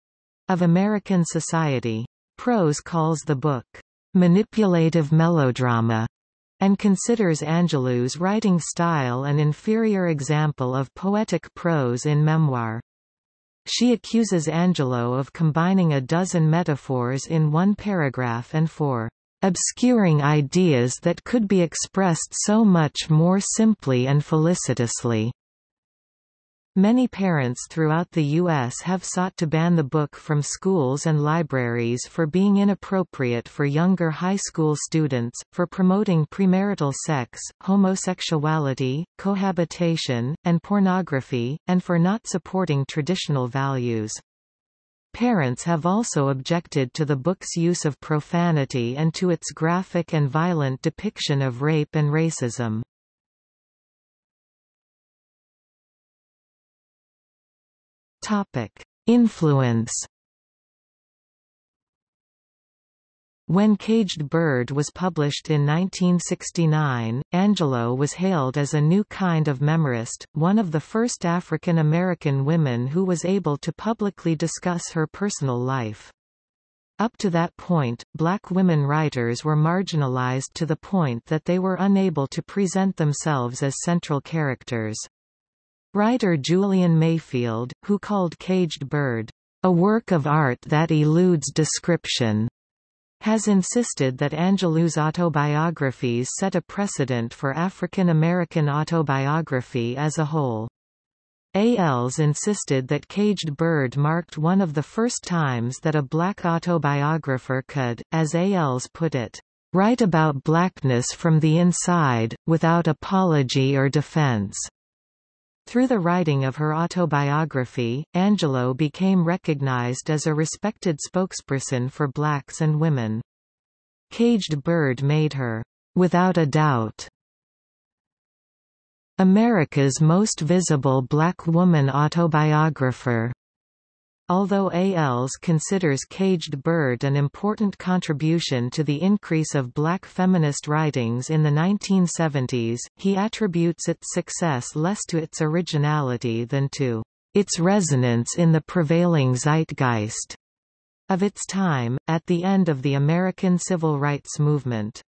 of American Society. Prose calls the book, "...manipulative melodrama", and considers Angelou's writing style an inferior example of poetic prose in memoir. She accuses Angelou of combining a dozen metaphors in one paragraph and for obscuring ideas that could be expressed so much more simply and felicitously. Many parents throughout the U.S. have sought to ban the book from schools and libraries for being inappropriate for younger high school students, for promoting premarital sex, homosexuality, cohabitation, and pornography, and for not supporting traditional values. Parents have also objected to the book's use of profanity and to its graphic and violent depiction of rape and racism. Topic: Influence. When Caged Bird was published in 1969, Angelou was hailed as a new kind of memorist, one of the first African American women who was able to publicly discuss her personal life. Up to that point, black women writers were marginalized to the point that they were unable to present themselves as central characters. Writer Julian Mayfield, who called Caged Bird, a work of art that eludes description, has insisted that Angelou's autobiographies set a precedent for African American autobiography as a whole. Lauret insisted that Caged Bird marked one of the first times that a black autobiographer could, as Lauret put it, write about blackness from the inside, without apology or defense. Through the writing of her autobiography, Angelou became recognized as a respected spokesperson for blacks and women. Caged Bird made her, without a doubt, America's most visible black woman autobiographer. Although Lauret considers Caged Bird an important contribution to the increase of black feminist writings in the 1970s, he attributes its success less to its originality than to its resonance in the prevailing zeitgeist of its time, at the end of the American Civil Rights Movement.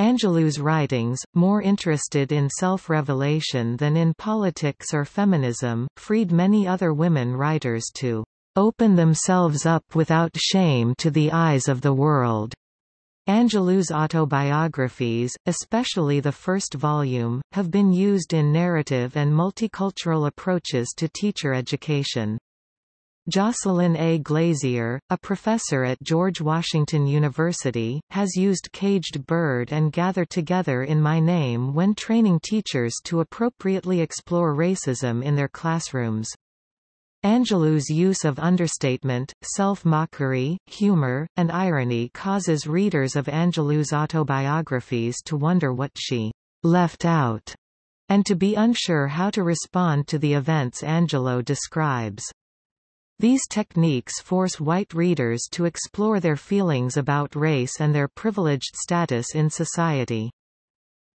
Angelou's writings, more interested in self-revelation than in politics or feminism, freed many other women writers to open themselves up without shame to the eyes of the world. Angelou's autobiographies, especially the first volume, have been used in narrative and multicultural approaches to teacher education. Jocelyn A. Glazier, a professor at George Washington University, has used Caged Bird and Gather Together in My Name when training teachers to appropriately explore racism in their classrooms. Angelou's use of understatement, self-mockery, humor, and irony causes readers of Angelou's autobiographies to wonder what she left out, and to be unsure how to respond to the events Angelou describes. These techniques force white readers to explore their feelings about race and their privileged status in society.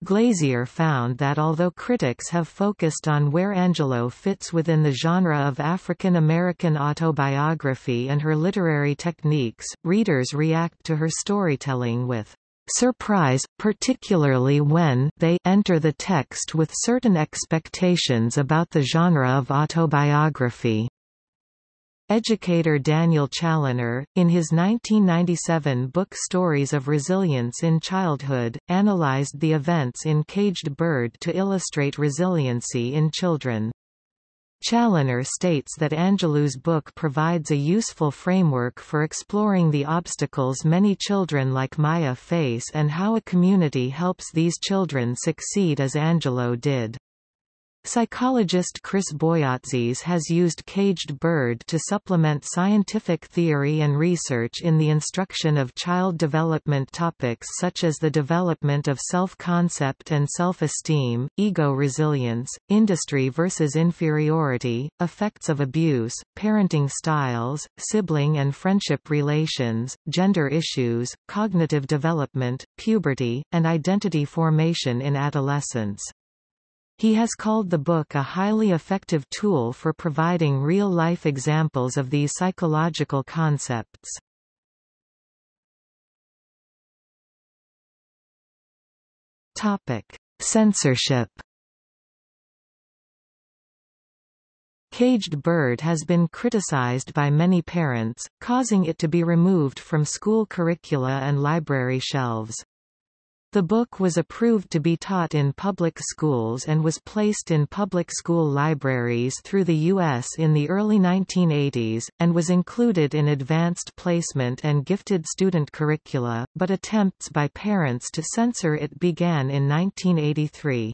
Glazier found that although critics have focused on where Angelou fits within the genre of African American autobiography and her literary techniques, readers react to her storytelling with surprise, particularly when they enter the text with certain expectations about the genre of autobiography. Educator Daniel Challener, in his 1997 book Stories of Resilience in Childhood, analyzed the events in Caged Bird to illustrate resiliency in children. Challener states that Angelou's book provides a useful framework for exploring the obstacles many children like Maya face and how a community helps these children succeed as Angelou did. Psychologist Chris Boyatzis has used Caged Bird to supplement scientific theory and research in the instruction of child development topics such as the development of self-concept and self-esteem, ego resilience, industry versus inferiority, effects of abuse, parenting styles, sibling and friendship relations, gender issues, cognitive development, puberty, and identity formation in adolescence. He has called the book a highly effective tool for providing real-life examples of these psychological concepts. Topic: Censorship. Caged Bird has been criticized by many parents, causing it to be removed from school curricula and library shelves. The book was approved to be taught in public schools and was placed in public school libraries through the U.S. in the early 1980s, and was included in advanced placement and gifted student curricula, but attempts by parents to censor it began in 1983.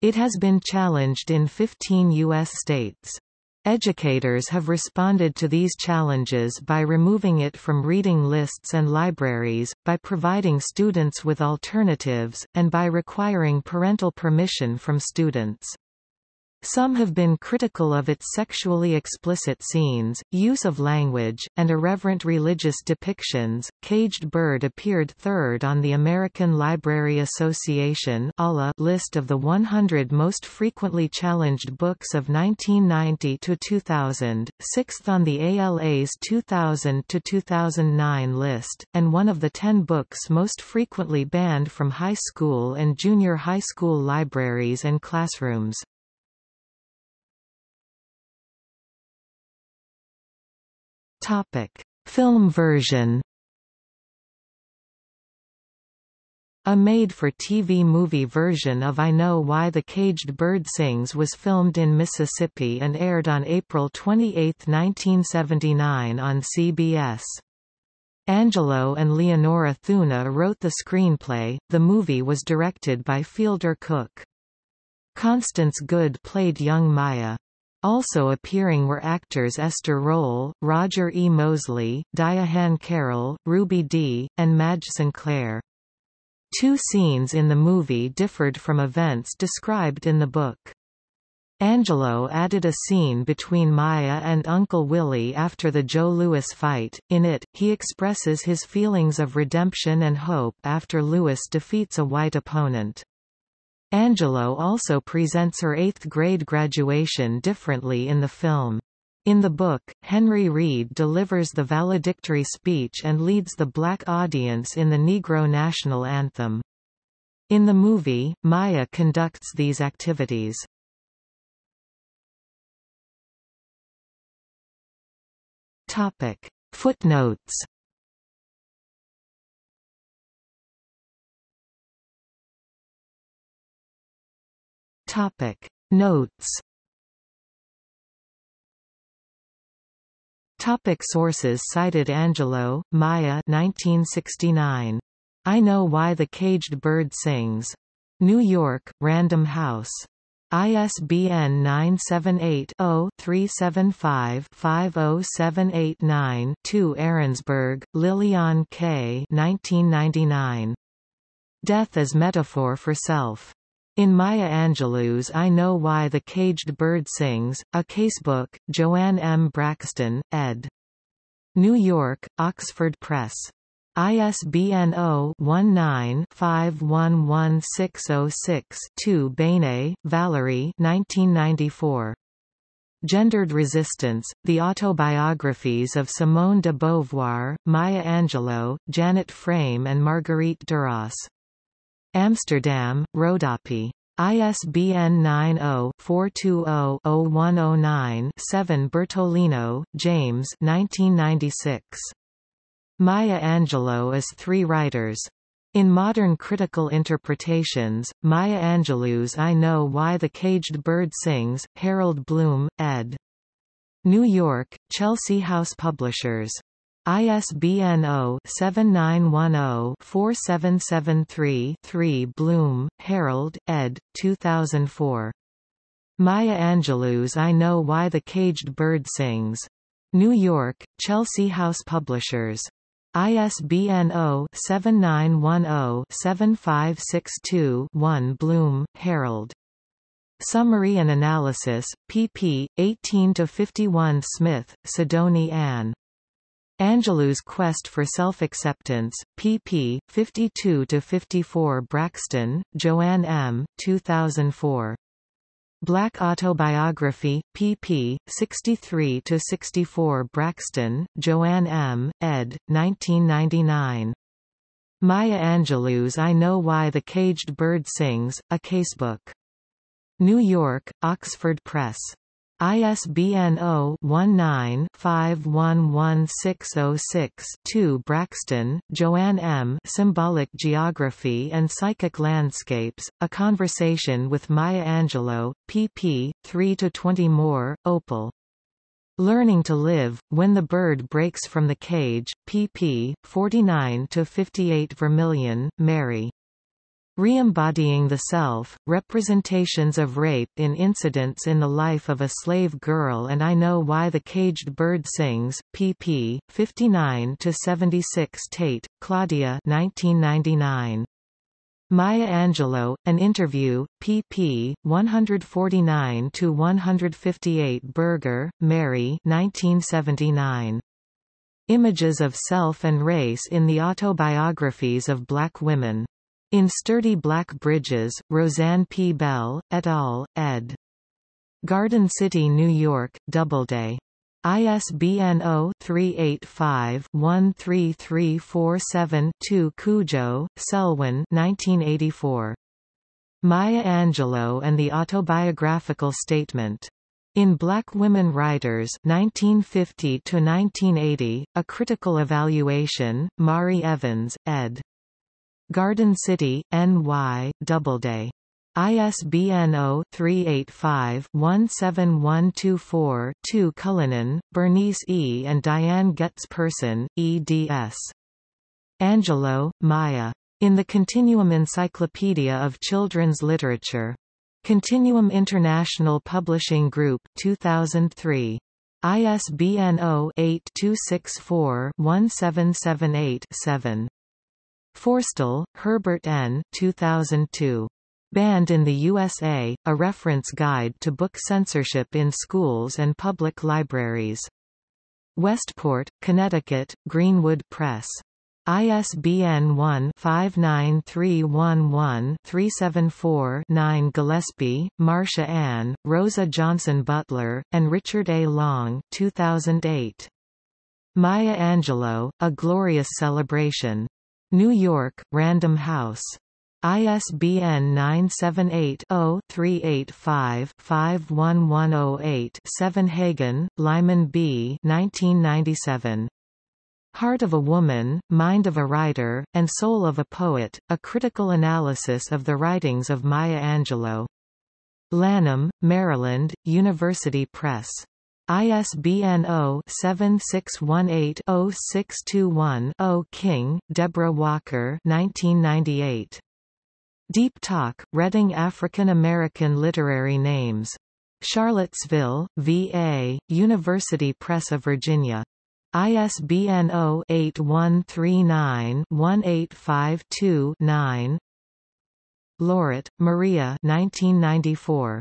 It has been challenged in 15 U.S. states. Educators have responded to these challenges by removing it from reading lists and libraries, by providing students with alternatives, and by requiring parental permission from students. Some have been critical of its sexually explicit scenes, use of language, and irreverent religious depictions. Caged Bird appeared third on the American Library Association list of the 100 most frequently challenged books of 1990 to 2000, sixth on the ALA's 2000 to 2009 list, and one of the 10 books most frequently banned from high school and junior high school libraries and classrooms. Topic: Film version. A made-for-TV movie version of I Know Why the Caged Bird Sings was filmed in Mississippi and aired on April 28, 1979 on CBS. Angelou and Leonora Thuna wrote the screenplay, the movie was directed by Fielder Cook. Constance Good played young Maya. Also appearing were actors Esther Rolle, Roger E. Mosley, Diahann Carroll, Ruby Dee, and Madge Sinclair. Two scenes in the movie differed from events described in the book. Angelou added a scene between Maya and Uncle Willie after the Joe Louis fight. In it, he expresses his feelings of redemption and hope after Lewis defeats a white opponent. Angelou also presents her eighth-grade graduation differently in the film. In the book, Henry Reed delivers the valedictory speech and leads the black audience in the Negro national anthem. In the movie, Maya conducts these activities. Footnotes Topic Notes Topic sources cited Angelou, Maya 1969. I Know Why the Caged Bird Sings. New York, Random House. ISBN 978-0-375-50789-2 Arensberg, Lillian K. 1999. Death as Metaphor for Self. In Maya Angelou's I Know Why the Caged Bird Sings, a casebook, Joanne M. Braxton, ed. New York, Oxford Press. ISBN 0-19-511606-2 Banet, Valerie 1994. Gendered Resistance, The Autobiographies of Simone de Beauvoir, Maya Angelou, Janet Frame and Marguerite Duras. Amsterdam, Rodopi. ISBN 90-420-0109-7 Bertolino, James 1996. Maya Angelou as Three Writers. In modern critical interpretations, Maya Angelou's I Know Why the Caged Bird Sings, Harold Bloom, ed. New York, Chelsea House Publishers. ISBN 0-7910-4773-3 Bloom, Harold, ed. 2004. Maya Angelou's I Know Why the Caged Bird Sings. New York, Chelsea House Publishers. ISBN 0-7910-7562-1 Bloom, Harold. Summary and Analysis, pp. 18–51 Smith, Sidonie Ann. Angelou's Quest for Self-Acceptance, pp. 52–54 Braxton, Joanne M. 2004. Black Autobiography, pp. 63–64 Braxton, Joanne M., ed. 1999. Maya Angelou's I Know Why the Caged Bird Sings, a casebook. New York, Oxford Press. ISBN 0-19-511606-2 Braxton, Joanne M. Symbolic Geography and Psychic Landscapes, A Conversation with Maya Angelou, pp. 3–20 Moore, Opal. Learning to Live, When the Bird Breaks from the Cage, pp. 49–58 Vermillion, Mary. Re-embodying the Self, Representations of Rape in Incidents in the Life of a Slave Girl and I Know Why the Caged Bird Sings, pp. 59–76 Tate, Claudia 1999. Maya Angelou, An Interview, pp. 149–158 Burgher, Mary 1979. Images of Self and Race in the Autobiographies of Black Women. In Sturdy Black Bridges, Roseanne P. Bell, et al., ed. Garden City, New York, Doubleday. ISBN 0-385-13347-2 Cudjoe, Selwyn 1984. Maya Angelou and the Autobiographical Statement. In Black Women Writers 1950–1980, A Critical Evaluation, Mari Evans, ed. Garden City, N.Y., Doubleday. ISBN 0-385-17124-2 Cullinan, Bernice E. and Diane Goetz Person, eds. Angelou, Maya. In the Continuum Encyclopedia of Children's Literature. Continuum International Publishing Group 2003. ISBN 0-8264-1778-7. Foerstel, Herbert N. 2002. Banned in the USA, A Reference Guide to Book Censorship in Schools and Public Libraries. Westport, Connecticut, Greenwood Press. ISBN 1-59311-374-9 Gillespie, Marcia Ann, Rosa Johnson Butler, and Richard A. Long 2008. Maya Angelou, A Glorious Celebration. New York, Random House. ISBN 978-0-385-51108-7 Hagen, Lyman B. 1997. Heart of a Woman, Mind of a Writer, and Soul of a Poet, A Critical Analysis of the Writings of Maya Angelou. Lanham, Maryland, University Press. ISBN 0-7618-0621-0 King, Deborah Walker 1998. Deep Talk, Reading African American Literary Names. Charlottesville, VA, University Press of Virginia. ISBN 0-8139-1852-9 Lauret, Maria 1994.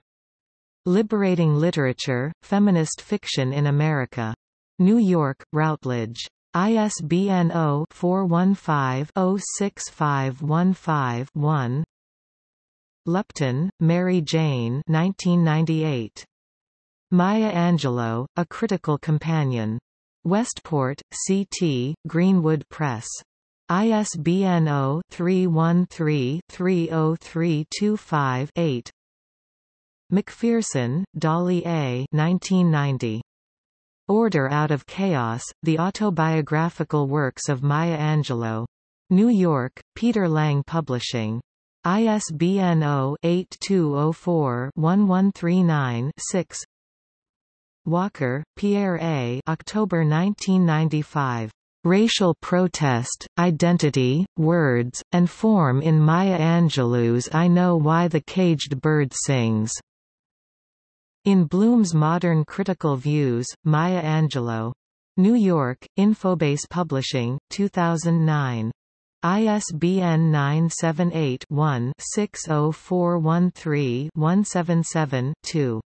Liberating Literature, Feminist Fiction in America. New York, Routledge. ISBN 0-415-06515-1 Lupton, Mary Jane 1998. Maya Angelou, A Critical Companion. Westport, C.T., Greenwood Press. ISBN 0-313-30325-8 McPherson, Dolly A. 1990. Order Out of Chaos, The Autobiographical Works of Maya Angelou. New York, Peter Lang Publishing. ISBN 0-8204-1139-6 Walker, Pierre A. October 1995. Racial Protest, Identity, Words, and Form in Maya Angelou's I Know Why the Caged Bird Sings. In Bloom's Modern Critical Views, Maya Angelou. New York, Infobase Publishing, 2009. ISBN 978-1-60413-177-2.